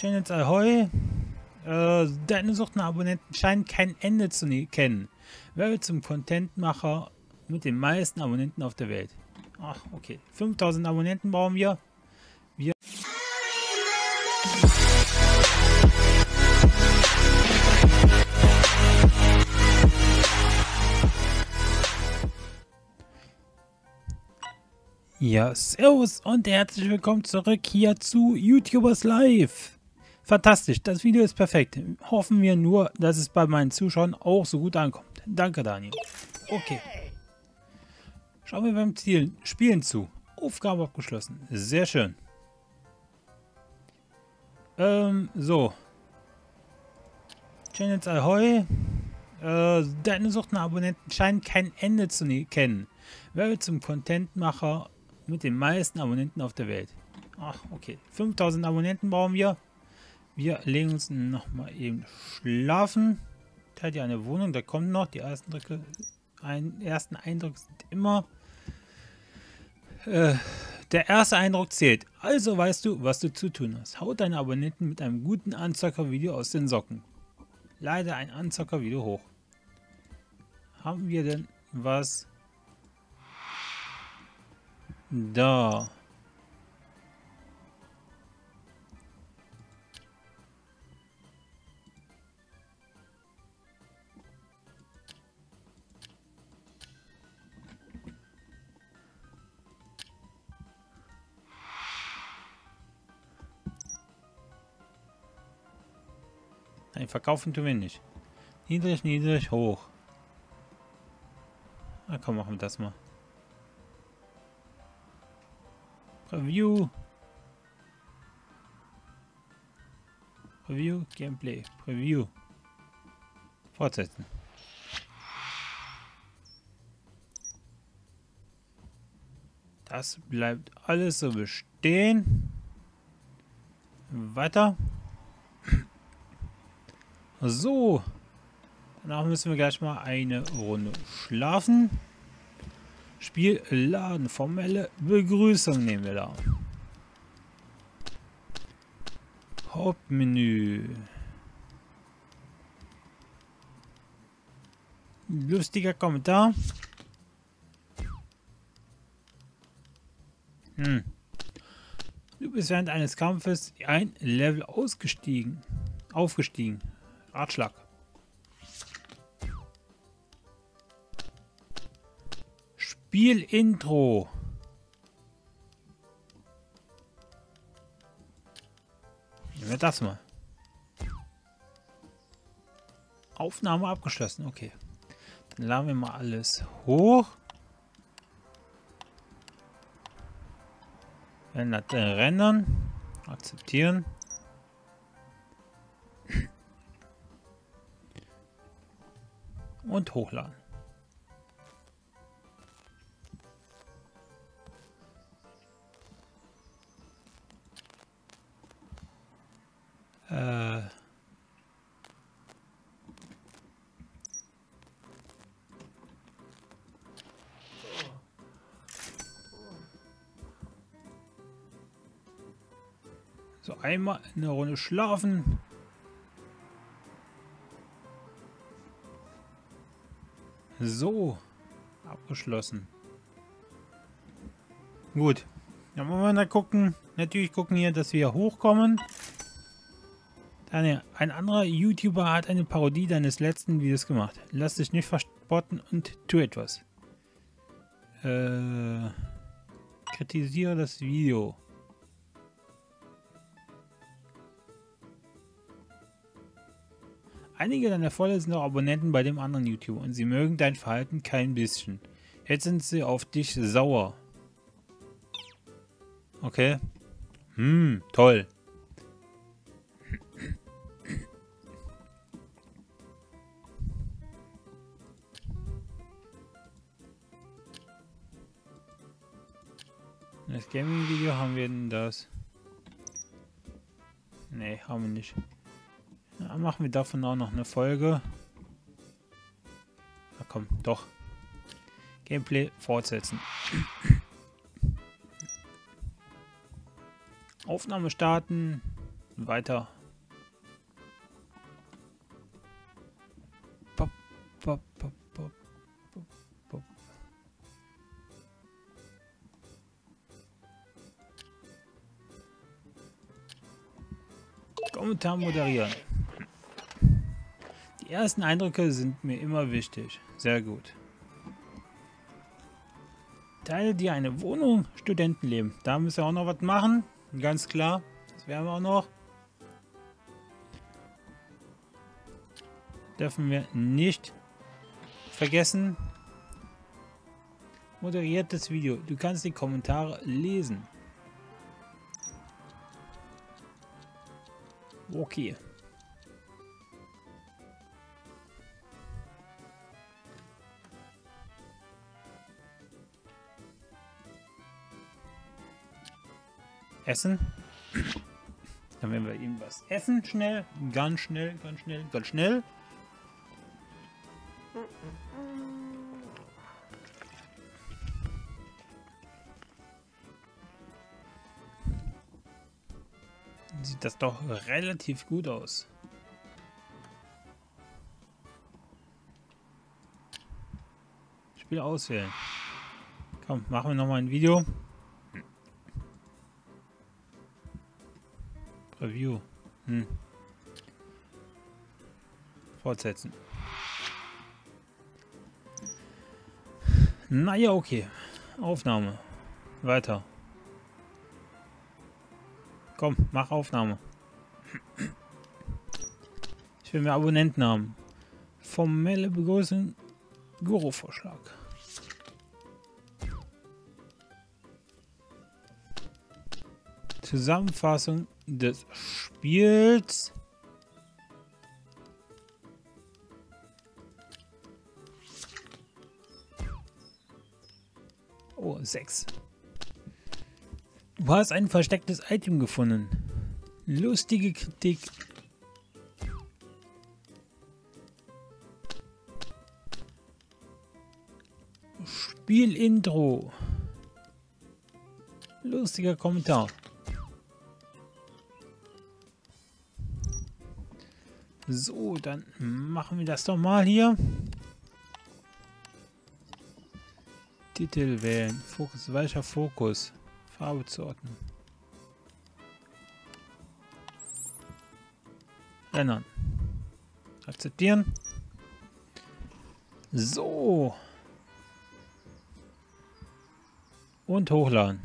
Channels Ahoy. Äh, deine Sucht nach Abonnenten scheint kein Ende zu ne-, kennen. Wer wird zum Contentmacher mit den meisten Abonnenten auf der Welt? Ach, okay. 5000 Abonnenten brauchen wir. Wir. Ja, servus und herzlich willkommen zurück hier zu YouTubers Live. Fantastisch, das Video ist perfekt. Hoffen wir nur, dass es bei meinen Zuschauern auch so gut ankommt. Danke, Daniel. Okay. Schauen wir beim Ziel Spielen zu. Aufgabe abgeschlossen. Sehr schön. Ähm, so. Channels Ahoy. Äh, deine Sucht nach Abonnenten scheint kein Ende zu ne-, kennen. Wer wird zum Contentmacher mit den meisten Abonnenten auf der Welt. Ach, okay. 5000 Abonnenten brauchen wir. Wir legen uns nochmal eben schlafen. Teilt ja eine Wohnung, da kommt noch. Die ersten, Drücke, ein, ersten Eindrücke sind immer... Äh, der erste Eindruck zählt. Also weißt du, was du zu tun hast. Haut deine Abonnenten mit einem guten Anzocker-Video aus den Socken. Leider ein Anzocker-Video hoch. Haben wir denn was da. Nein, verkaufen tun wir nicht. Niedrig, niedrig, hoch. Na komm, machen wir das mal. Review. Review, Gameplay, Preview. Fortsetzen. Das bleibt alles so bestehen. Weiter. So. Danach müssen wir gleich mal eine Runde schlafen. Spiel laden. Formelle Begrüßung nehmen wir da. Hauptmenü. Lustiger Kommentar. Hm. Du bist während eines Kampfes ein Level ausgestiegen. Aufgestiegen. Ratschlag. Spielintro. Nehmen wir das mal. Aufnahme abgeschlossen. Okay. Dann laden wir mal alles hoch. Ändert rendern. Akzeptieren. Und hochladen. Äh. So, einmal eine Runde schlafen. So, abgeschlossen. Gut. Dann wollen wir mal gucken. Natürlich gucken hier, dass wir hochkommen. Daniel, ein anderer YouTuber hat eine Parodie deines letzten Videos gemacht. Lass dich nicht verspotten und tu etwas. Äh, kritisiere das Video. Einige deiner Follower sind auch Abonnenten bei dem anderen YouTuber und sie mögen dein Verhalten kein bisschen. Jetzt sind sie auf dich sauer. Okay. Hm, toll. Das Gaming-Video haben wir denn das? Ne, haben wir nicht. Dann machen wir davon auch noch eine Folge. Na komm, doch. Gameplay fortsetzen. Aufnahme starten. weiter. Pop, pop, pop. Kommentar moderieren. Die ersten Eindrücke sind mir immer wichtig. Sehr gut. Teile dir eine Wohnung, Studentenleben. Da müssen wir auch noch was machen. Ganz klar. Das werden wir auch noch. Dürfen wir nicht vergessen. Moderiertes Video. Du kannst die Kommentare lesen. Okay. Essen. Dann werden wir ihm was essen. Schnell. Ganz schnell, ganz schnell, ganz schnell. Sieht das doch relativ gut aus. Spiel auswählen. Komm, machen wir nochmal ein Video. Fortsetzen. Naja, okay. Aufnahme. Weiter. Komm, mach Aufnahme. Ich will mehr Abonnenten haben. Formelle Begrüßung. Guru-Vorschlag. Zusammenfassung des Spiels. Oh, 6. Du hast ein verstecktes Item gefunden. Lustige Kritik. Spielintro. Lustiger Kommentar. So, dann machen wir das doch mal hier. Titel wählen. Fokus, weicher Fokus. Farbe zuordnen. Ändern. Akzeptieren. So. Und hochladen.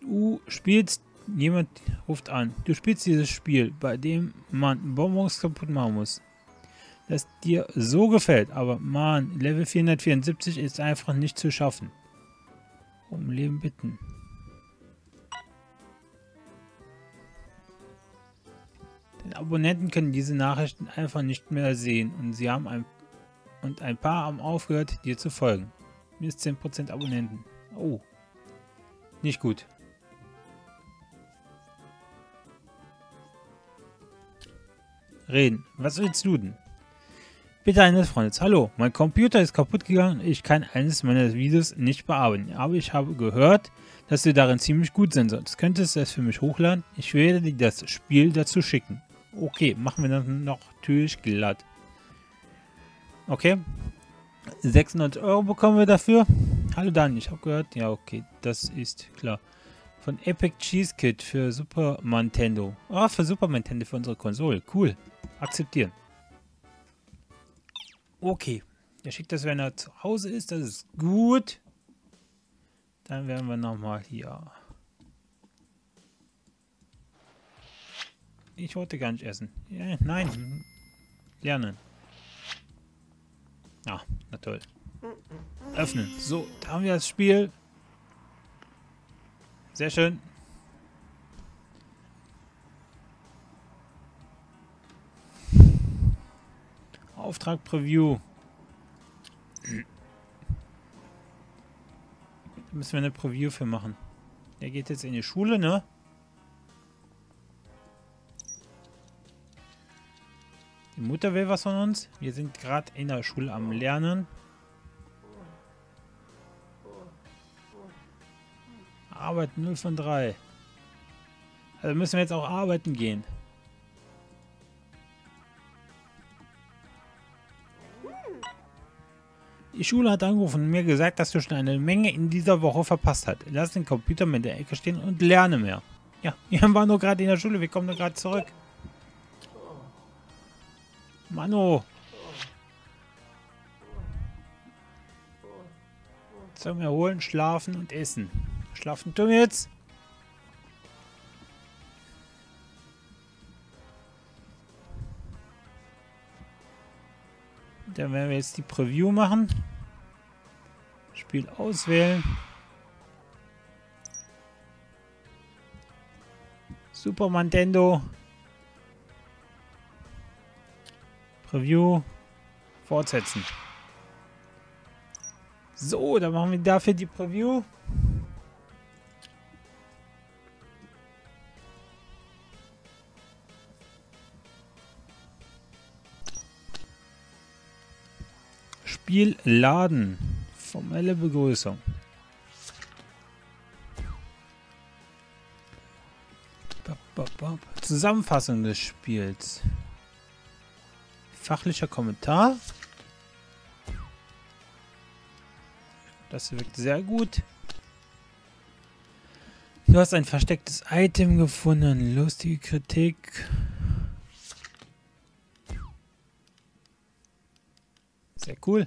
Du spielst Jemand ruft an. Du spielst dieses Spiel, bei dem man Bonbons kaputt machen muss. Das dir so gefällt, aber man, Level 474 ist einfach nicht zu schaffen. Um Leben bitten. Den Abonnenten können diese Nachrichten einfach nicht mehr sehen und sie haben ein und ein paar haben aufgehört, dir zu folgen. Mir ist 10% Abonnenten. Oh. Nicht gut. reden. Was willst du denn? Bitte eines Freundes. Hallo, mein Computer ist kaputt gegangen. Ich kann eines meiner Videos nicht bearbeiten. Aber ich habe gehört, dass du darin ziemlich gut sein sollst. Könntest du es für mich hochladen? Ich werde dir das Spiel dazu schicken. Okay, machen wir das noch natürlich glatt. Okay. 600 Euro bekommen wir dafür. Hallo Dan, ich habe gehört. Ja, okay, das ist klar. Von Epic Cheese Kit für Super Nintendo. Ah, oh, für Super Nintendo für unsere Konsole. Cool. Akzeptieren. Okay. Er schickt das, wenn er zu Hause ist. Das ist gut. Dann werden wir nochmal hier. Ich wollte gar nicht essen. Ja, nein. Lernen. Ah, na toll. Öffnen. So, da haben wir das Spiel. Sehr schön. Auftrag Preview. Da müssen wir eine Preview für machen. Der geht jetzt in die Schule, ne? Die Mutter will was von uns. Wir sind gerade in der Schule am Lernen. Arbeit 0 von 3. Also müssen wir jetzt auch arbeiten gehen. Die Schule hat angerufen und mir gesagt, dass du schon eine Menge in dieser Woche verpasst hast. Lass den Computer mit der Ecke stehen und lerne mehr. Ja, wir waren nur gerade in der Schule, wir kommen nur gerade zurück. Mano. Zum Erholen, Schlafen und Essen. Schlafen tun wir jetzt. Dann werden wir jetzt die Preview machen. Spiel auswählen. Super Nintendo. Preview. Fortsetzen. So, dann machen wir dafür die Preview. Spiel laden. Formelle Begrüßung. Zusammenfassung des Spiels. Fachlicher Kommentar. Das wirkt sehr gut. Du hast ein verstecktes Item gefunden. Lustige Kritik. Sehr cool.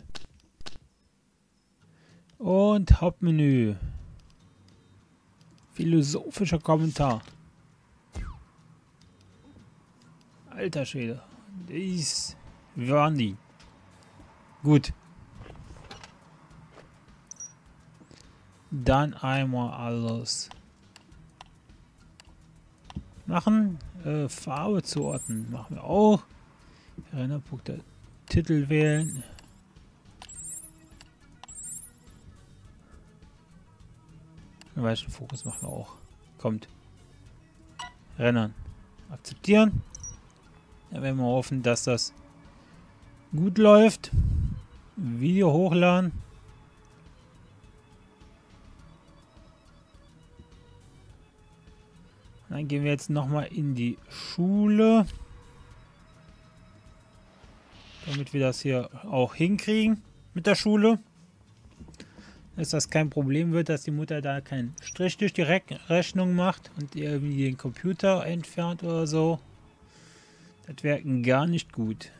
Und Hauptmenü. Philosophischer Kommentar. Alter Schwede. Dies waren die. Gut. Dann einmal alles machen. Äh, Farbe zuordnen machen wir auch. Erinnerpunkte Titel wählen. Weichen Fokus machen wir auch. Kommt. Rennen. Akzeptieren. Dann werden wir hoffen, dass das gut läuft. Video hochladen. Dann gehen wir jetzt nochmal in die Schule. Damit wir das hier auch hinkriegen mit der Schule. Dass das kein Problem wird, dass die Mutter da keinen Strich durch die Re Rechnung macht und irgendwie den Computer entfernt oder so. Das wäre gar nicht gut.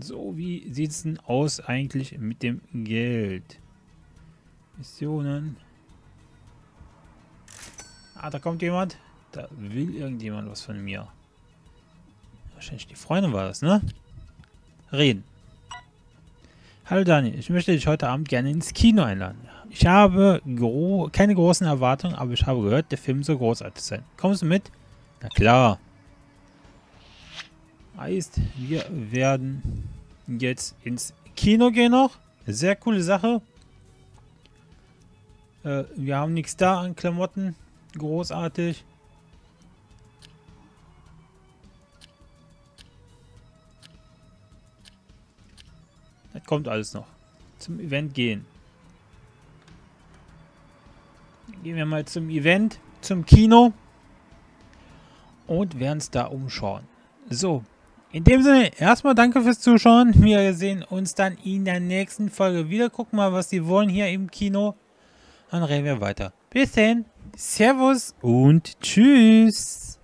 So, wie sieht es denn aus eigentlich mit dem Geld? Missionen. Ah, da kommt jemand. Da will irgendjemand was von mir. Wahrscheinlich die Freundin war das, ne? Reden. Hallo Daniel, ich möchte dich heute Abend gerne ins Kino einladen. Ich habe gro keine großen Erwartungen, aber ich habe gehört, der Film soll großartig sein. Kommst du mit? Na klar. Heißt, wir werden jetzt ins Kino gehen noch. Sehr coole Sache. Äh, wir haben nichts da an Klamotten. Großartig. Kommt alles noch. Zum Event gehen. Gehen wir mal zum Event, zum Kino. Und werden es da umschauen. So, in dem Sinne, erstmal danke fürs Zuschauen. Wir sehen uns dann in der nächsten Folge wieder. Gucken mal, was die wollen hier im Kino. Dann reden wir weiter. Bis dann. Servus und Tschüss.